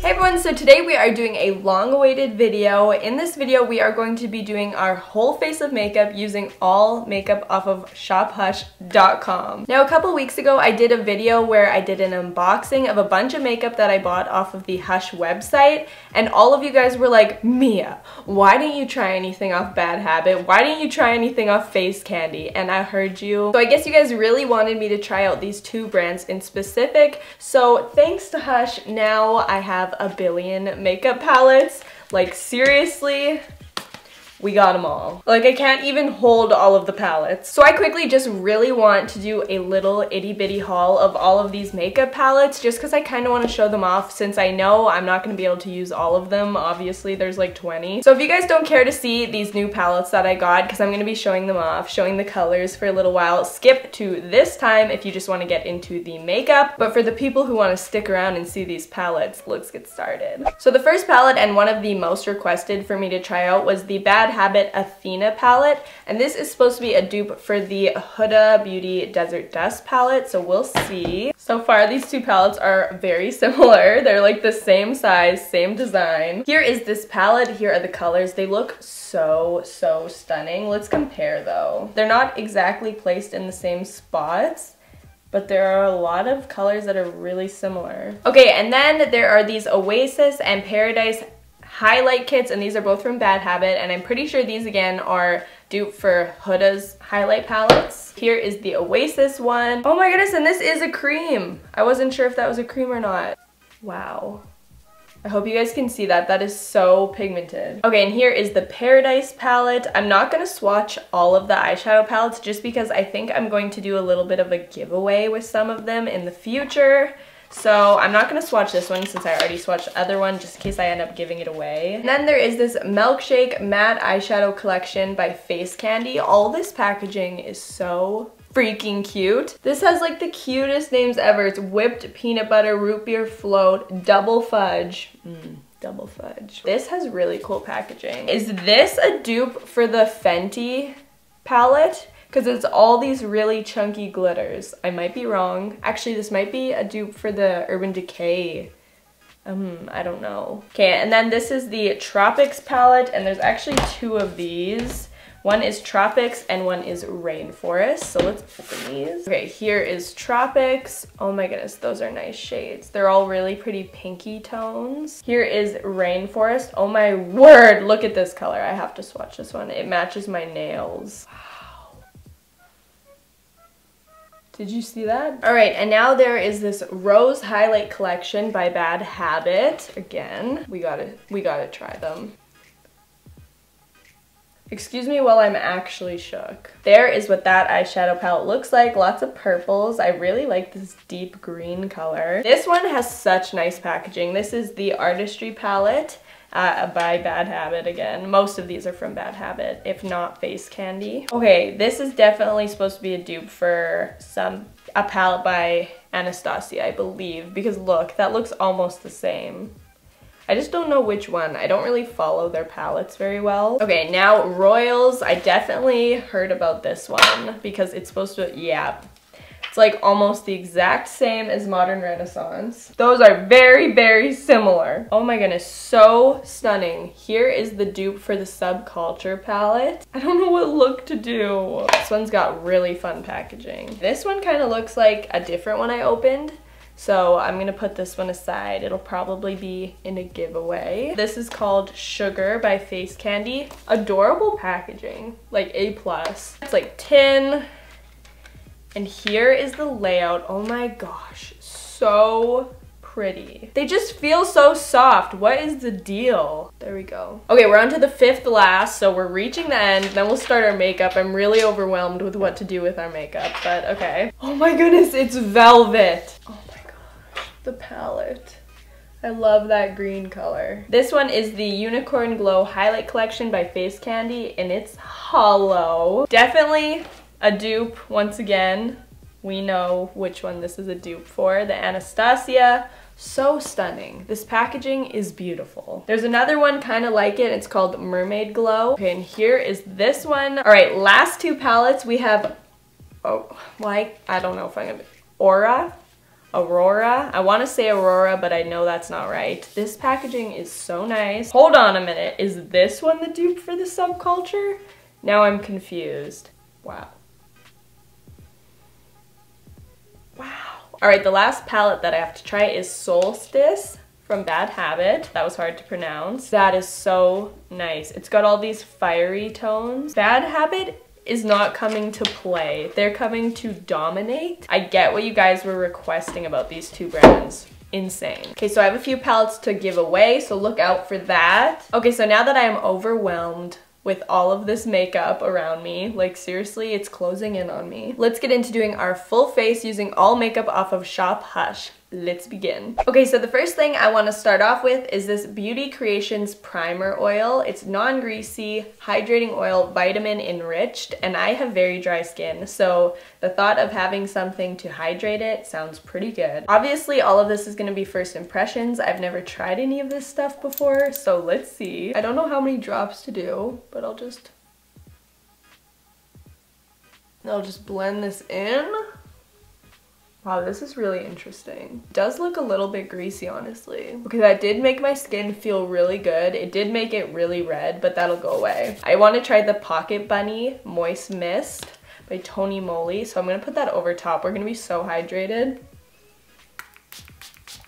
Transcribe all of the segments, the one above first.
Hey everyone, so today we are doing a long-awaited video. In this video, we are going to be doing our whole face of makeup using all makeup off of shophush.com. Now, a couple weeks ago, I did a video where I did an unboxing of a bunch of makeup that I bought off of the Hush website, and all of you guys were like, Mia, why didn't you try anything off Bad Habit? Why didn't you try anything off Face Candy? And I heard you. So I guess you guys really wanted me to try out these two brands in specific, so thanks to Hush, now I have a billion makeup palettes. Like seriously, we got them all. Like I can't even hold all of the palettes. So I quickly just really want to do a little itty bitty haul of all of these makeup palettes just because I kind of want to show them off since I know I'm not going to be able to use all of them. Obviously there's like 20. So if you guys don't care to see these new palettes that I got because I'm going to be showing them off, showing the colors for a little while, skip to this time if you just want to get into the makeup. But for the people who want to stick around and see these palettes, let's get started. So the first palette and one of the most requested for me to try out was the Bad Bad Habit Athena palette. And this is supposed to be a dupe for the Huda Beauty Desert Dusk palette. So we'll see. So far, these two palettes are very similar. They're like the same size, same design. Here is this palette. Here are the colors. They look so, so stunning. Let's compare though. They're not exactly placed in the same spots but there are a lot of colors that are really similar. Okay, and then there are these Oasis and Paradise highlight kits, and these are both from Bad Habit, and I'm pretty sure these again are dupe for Huda's highlight palettes. Here is the Oasis one. Oh my goodness, and this is a cream. I wasn't sure if that was a cream or not. Wow. I hope you guys can see that. That is so pigmented. Okay, and here is the Paradise palette. I'm not going to swatch all of the eyeshadow palettes just because I think I'm going to do a little bit of a giveaway with some of them in the future. So I'm not to swatch this one since I already swatched the other one just in case I end up giving it away. And then there is this Milkshake Matte Eyeshadow Collection by Face Candy. All this packaging is so freaking cute. This has like the cutest names ever. It's whipped peanut butter, root beer float, double fudge. Mm, double fudge. This has really cool packaging. Is this a dupe for the Fenty palette? Because it's all these really chunky glitters. I might be wrong. Actually, this might be a dupe for the Urban Decay. Um, I don't know. Okay, and then this is the Tropics palette, and there's actually two of these. One is Tropics and one is Rainforest. So let's open these. Okay, here is Tropics. Oh my goodness, those are nice shades. They're all really pretty pinky tones. Here is Rainforest. Oh my word, look at this color. I have to swatch this one. It matches my nails. Did you see that? All right, and now there is this Rose Highlight Collection by Bad Habit. Again, we gotta, we gotta try them. Excuse me while I'm actually shook. There is what that eyeshadow palette looks like. Lots of purples. I really like this deep green color. This one has such nice packaging. This is the Artistry palette uh, by Bad Habit again. Most of these are from Bad Habit, if not Face Candy. Okay, this is definitely supposed to be a dupe for some a palette by Anastasia, I believe, because look, that looks almost the same. I just don't know which one. I don't really follow their palettes very well. Okay, now Royals. I definitely heard about this one because it's supposed to, yeah, it's like almost the exact same as Modern Renaissance. Those are very, very similar. Oh my goodness, so stunning. Here is the dupe for the Subculture palette. I don't know what look to do. This one's got really fun packaging. This one kind of looks like a different one I opened. So I'm gonna put this one aside. It'll probably be in a giveaway. This is called Sugar by Face Candy. Adorable packaging, like A+. plus. It's like tin, and here is the layout. Oh my gosh, so pretty. They just feel so soft. What is the deal? There we go. Okay, we're on to the fifth last, so we're reaching the end. Then we'll start our makeup. I'm really overwhelmed with what to do with our makeup, but okay. Oh my goodness, it's velvet. Oh my gosh, the palette. I love that green color. This one is the Unicorn Glow Highlight Collection by Face Candy, and it's hollow. Definitely a dupe, once again, we know which one this is a dupe for, the Anastasia. So stunning. This packaging is beautiful. There's another one kind of like it. It's called Mermaid Glow. Okay, and here is this one. All right, last two palettes we have, oh, like, I don't know if I'm gonna, Aura? Aurora. I want to say Aurora, but I know that's not right. This packaging is so nice. Hold on a minute. Is this one the dupe for the subculture? Now I'm confused. Wow. All right, the last palette that I have to try is Solstice from Bad Habit. That was hard to pronounce. That is so nice. It's got all these fiery tones. Bad Habit is not coming to play. They're coming to dominate. I get what you guys were requesting about these two brands insane. Okay, so I have a few palettes to give away, so look out for that. Okay, so now that I am overwhelmed with all of this makeup around me. Like seriously, it's closing in on me. Let's get into doing our full face using all makeup off of Shop Hush let's begin. Okay, so the first thing I want to start off with is this Beauty Creations Primer Oil. It's non-greasy, hydrating oil, vitamin enriched, and I have very dry skin, so the thought of having something to hydrate it sounds pretty good. Obviously, all of this is going to be first impressions. I've never tried any of this stuff before, so let's see. I don't know how many drops to do, but I'll just... I'll just blend this in. Wow, this is really interesting. Does look a little bit greasy, honestly. Okay, that did make my skin feel really good. It did make it really red, but that'll go away. I want to try the Pocket Bunny Moist Mist by Tony Moly, so I'm going to put that over top. We're going to be so hydrated.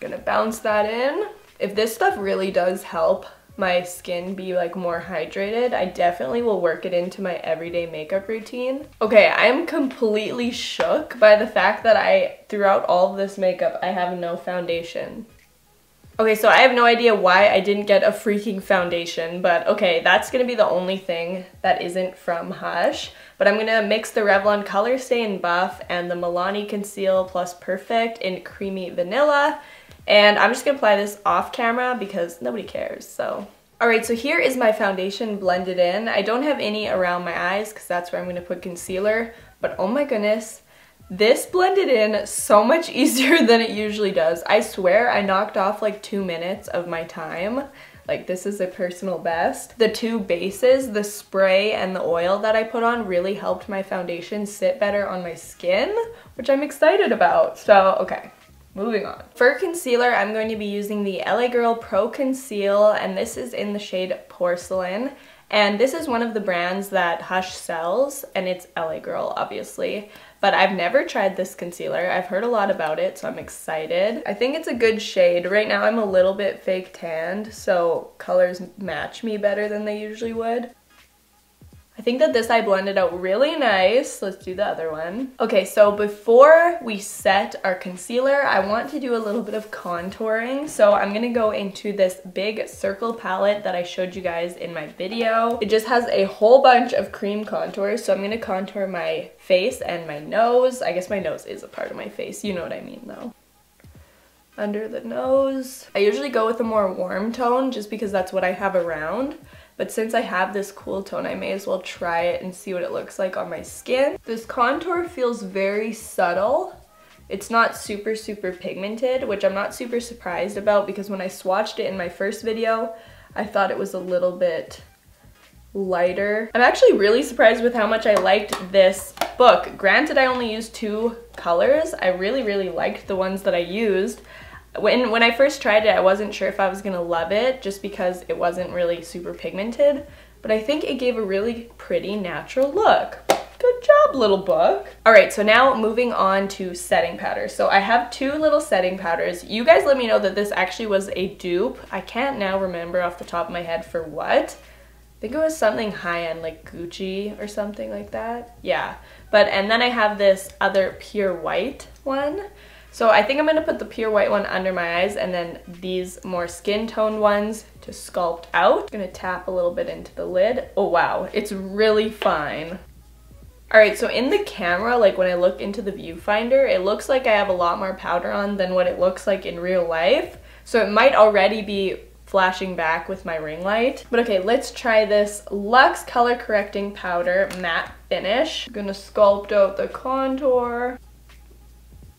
Gonna bounce that in. If this stuff really does help my skin be like more hydrated, I definitely will work it into my everyday makeup routine. Okay, I'm completely shook by the fact that I, throughout all of this makeup, I have no foundation. Okay, so I have no idea why I didn't get a freaking foundation, but okay, that's gonna be the only thing that isn't from Hush. But I'm gonna mix the Revlon Color Stay in Buff and the Milani Conceal Plus Perfect in Creamy Vanilla and I'm just gonna apply this off camera because nobody cares, so. Alright, so here is my foundation blended in. I don't have any around my eyes because that's where I'm gonna put concealer, but oh my goodness, this blended in so much easier than it usually does. I swear I knocked off like two minutes of my time. Like this is a personal best. The two bases, the spray and the oil that I put on really helped my foundation sit better on my skin, which I'm excited about. So, okay. Moving on. For concealer, I'm going to be using the LA Girl Pro Conceal, and this is in the shade Porcelain. And this is one of the brands that Hush sells, and it's LA Girl, obviously. But I've never tried this concealer. I've heard a lot about it, so I'm excited. I think it's a good shade. Right now I'm a little bit fake tanned, so colors match me better than they usually would. I think that this eye blended out really nice. Let's do the other one. Okay, so before we set our concealer, I want to do a little bit of contouring. So I'm gonna go into this big circle palette that I showed you guys in my video. It just has a whole bunch of cream contours. So I'm gonna contour my face and my nose. I guess my nose is a part of my face. You know what I mean though under the nose. I usually go with a more warm tone just because that's what I have around. But since I have this cool tone, I may as well try it and see what it looks like on my skin. This contour feels very subtle. It's not super, super pigmented, which I'm not super surprised about because when I swatched it in my first video, I thought it was a little bit lighter. I'm actually really surprised with how much I liked this book. Granted, I only used two colors. I really, really liked the ones that I used. When, when I first tried it, I wasn't sure if I was to love it just because it wasn't really super pigmented, but I think it gave a really pretty natural look. Good job, little book. All right, so now moving on to setting powder. So I have two little setting powders. You guys let me know that this actually was a dupe. I can't now remember off the top of my head for what. I think it was something high-end like Gucci or something like that. Yeah, but and then I have this other pure white one. So I think I'm to put the pure white one under my eyes and then these more skin toned ones to sculpt out. To tap a little bit into the lid. Oh wow, it's really fine. Alright, so in the camera, like when I look into the viewfinder, it looks like I have a lot more powder on than what it looks like in real life. So it might already be flashing back with my ring light. But okay, let's try this Luxe Color Correcting Powder Matte Finish. I'm gonna sculpt out the contour.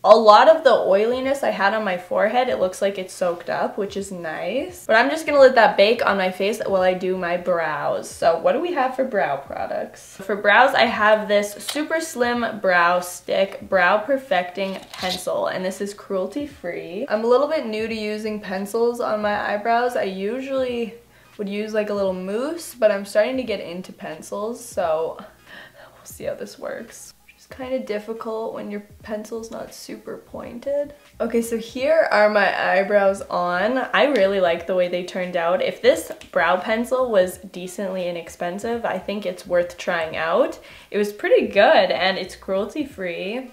A lot of the oiliness I had on my forehead, it looks like it's soaked up, which is nice. But I'm just gonna let that bake on my face while I do my brows. So what do we have for brow products? For brows, I have this super slim brow stick, brow perfecting pencil, and this is cruelty free. I'm a little bit new to using pencils on my eyebrows. I usually would use like a little mousse, but I'm starting to get into pencils, so we'll see how this works kind of difficult when your pencil's not super pointed. Okay, so here are my eyebrows on. I really like the way they turned out. If this brow pencil was decently inexpensive, I think it's worth trying out. It was pretty good and it's cruelty free.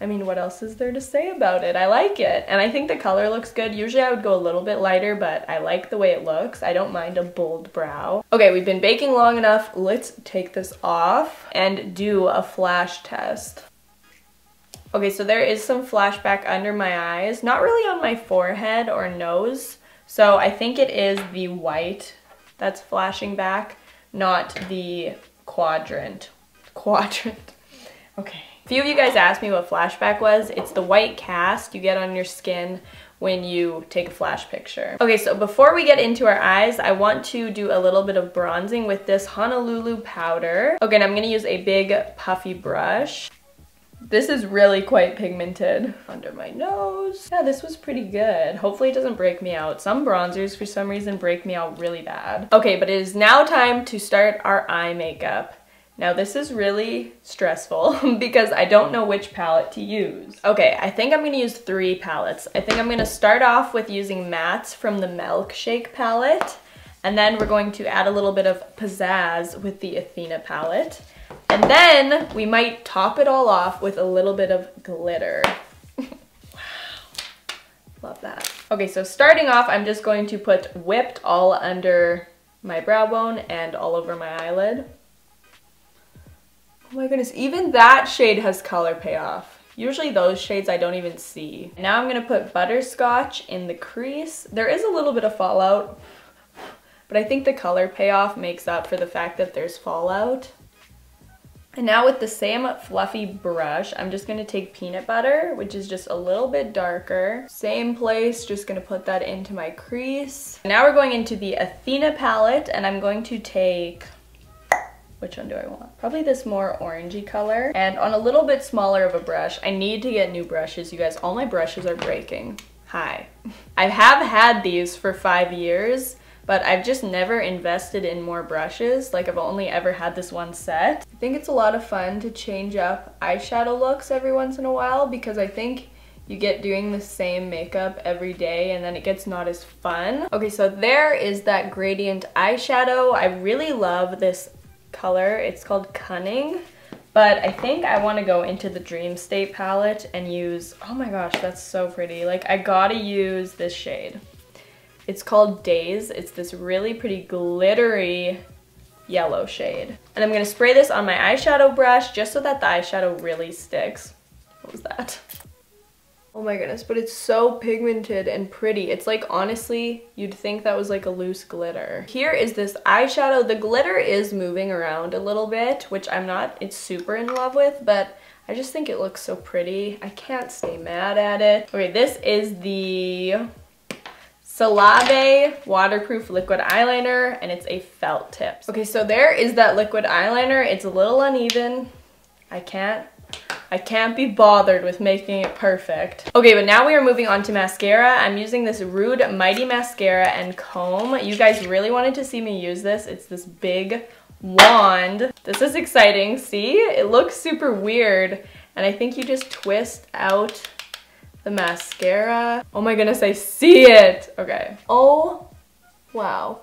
I mean, what else is there to say about it? I like it, and I think the color looks good. Usually I would go a little bit lighter, but I like the way it looks. I don't mind a bold brow. Okay, we've been baking long enough. Let's take this off and do a flash test. Okay, so there is some flashback under my eyes, not really on my forehead or nose. So I think it is the white that's flashing back, not the quadrant. Quadrant. Okay. A few of you guys asked me what flashback was. It's the white cast you get on your skin when you take a flash picture. Okay, so before we get into our eyes, I want to do a little bit of bronzing with this Honolulu powder. Okay, and I'm gonna use a big puffy brush. This is really quite pigmented under my nose. Yeah, this was pretty good. Hopefully it doesn't break me out. Some bronzers for some reason break me out really bad. Okay, but it is now time to start our eye makeup. Now this is really stressful because I don't know which palette to use. Okay, I think I'm gonna use three palettes. I think I'm gonna start off with using mattes from the Milkshake palette, and then we're going to add a little bit of pizzazz with the Athena palette. And then we might top it all off with a little bit of glitter. wow, love that. Okay, so starting off, I'm just going to put whipped all under my brow bone and all over my eyelid. Oh my goodness, even that shade has color payoff. Usually those shades I don't even see. Now I'm gonna put Butterscotch in the crease. There is a little bit of fallout, but I think the color payoff makes up for the fact that there's fallout. And now with the same fluffy brush, I'm just gonna take peanut butter, which is just a little bit darker. Same place, just gonna put that into my crease. Now we're going into the Athena palette, and I'm going to take which one do I want? Probably this more orangey color. And on a little bit smaller of a brush, I need to get new brushes. You guys, all my brushes are breaking. Hi. I have had these for five years, but I've just never invested in more brushes. Like I've only ever had this one set. I think it's a lot of fun to change up eyeshadow looks every once in a while because I think you get doing the same makeup every day and then it gets not as fun. Okay, so there is that gradient eyeshadow. I really love this color. It's called Cunning. But I think I want to go into the Dream State palette and use, oh my gosh, that's so pretty. Like, I gotta use this shade. It's called Days. It's this really pretty glittery yellow shade. And I'm gonna spray this on my eyeshadow brush just so that the eyeshadow really sticks. What was that? Oh my goodness, but it's so pigmented and pretty. It's like, honestly, you'd think that was like a loose glitter. Here is this eyeshadow. The glitter is moving around a little bit, which I'm not it's super in love with, but I just think it looks so pretty. I can't stay mad at it. Okay, this is the Salave waterproof liquid eyeliner and it's a felt tip. Okay, so there is that liquid eyeliner. It's a little uneven. I can't I can't be bothered with making it perfect. Okay, but now we are moving on to mascara. I'm using this Rude Mighty Mascara and Comb. You guys really wanted to see me use this. It's this big wand. This is exciting. See? It looks super weird. And I think you just twist out the mascara. Oh my goodness, I see it. Okay. Oh, wow.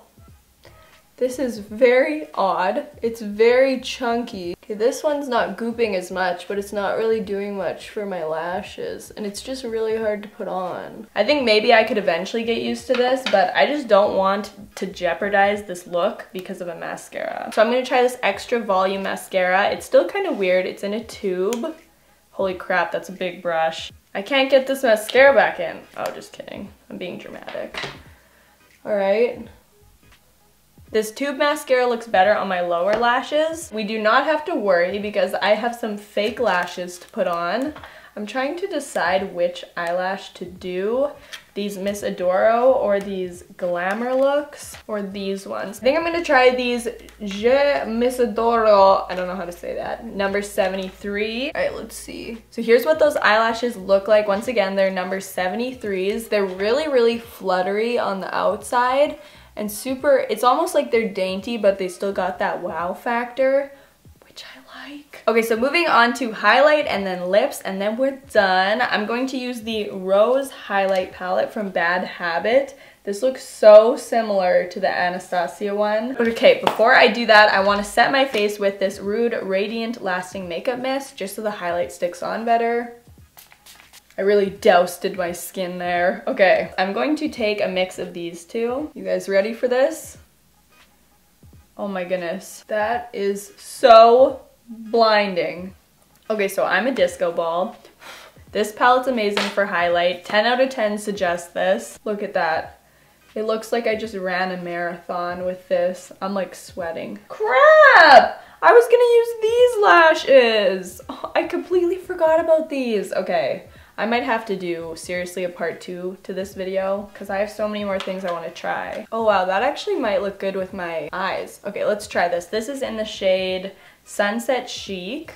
This is very odd. It's very chunky. Okay, this one's not gooping as much, but it's not really doing much for my lashes, and it's just really hard to put on. I think maybe I could eventually get used to this, but I just don't want to jeopardize this look because of a mascara. So I'm gonna try this extra volume mascara. It's still kind of weird. It's in a tube. Holy crap, that's a big brush. I can't get this mascara back in. Oh, just kidding. I'm being dramatic. All right. This tube mascara looks better on my lower lashes. We do not have to worry because I have some fake lashes to put on. I'm trying to decide which eyelash to do these Miss Adoro or these Glamour looks or these ones. I think I'm gonna try these Je Miss Adoro, I don't know how to say that, number 73. All right, let's see. So here's what those eyelashes look like. Once again, they're number 73s. They're really, really fluttery on the outside and super, it's almost like they're dainty, but they still got that wow factor which I like. Okay, so moving on to highlight and then lips and then we're done. I'm going to use the Rose Highlight Palette from Bad Habit. This looks so similar to the Anastasia one. Okay, before I do that, I want to set my face with this Rude Radiant Lasting Makeup Mist just so the highlight sticks on better. I really doused my skin there. Okay, I'm going to take a mix of these two. You guys ready for this? Oh my goodness. That is so blinding. Okay, so I'm a disco ball. This palette's amazing for highlight. 10 out of 10 suggest this. Look at that. It looks like I just ran a marathon with this. I'm like sweating. Crap! I was gonna use these lashes. Oh, I completely forgot about these. Okay, I might have to do seriously a part two to this video because I have so many more things I want to try. Oh wow, that actually might look good with my eyes. Okay, let's try this. This is in the shade Sunset Chic.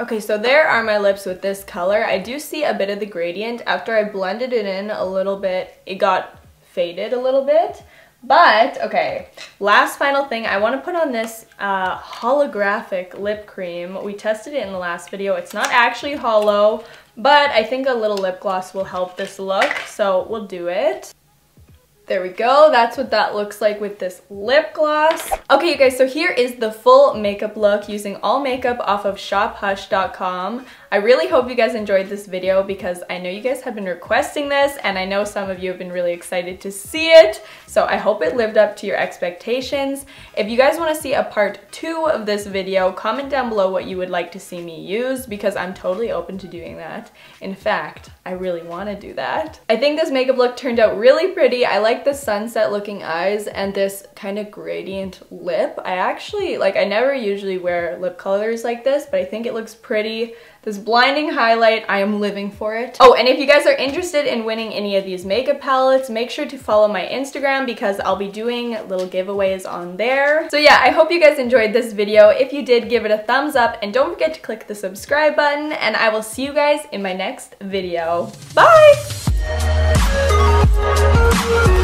Okay, so there are my lips with this color. I do see a bit of the gradient. After I blended it in a little bit, it got faded a little bit. But, okay, last final thing, I want to put on this uh, holographic lip cream. We tested it in the last video. It's not actually hollow, but I think a little lip gloss will help this look, so we'll do it. There we go. That's what that looks like with this lip gloss. Okay, you guys, so here is the full makeup look using all makeup off of shophush.com. I really hope you guys enjoyed this video because I know you guys have been requesting this and I know some of you have been really excited to see it. So I hope it lived up to your expectations. If you guys want to see a part two of this video, comment down below what you would like to see me use because I'm totally open to doing that. In fact, I really want to do that. I think this makeup look turned out really pretty. I like the sunset looking eyes and this kind of gradient lip. I actually, like I never usually wear lip colors like this, but I think it looks pretty. This blinding highlight, I am living for it. Oh, and if you guys are interested in winning any of these makeup palettes, make sure to follow my Instagram because I'll be doing little giveaways on there. So yeah, I hope you guys enjoyed this video. If you did, give it a thumbs up and don't forget to click the subscribe button and I will see you guys in my next video. Bye! We'll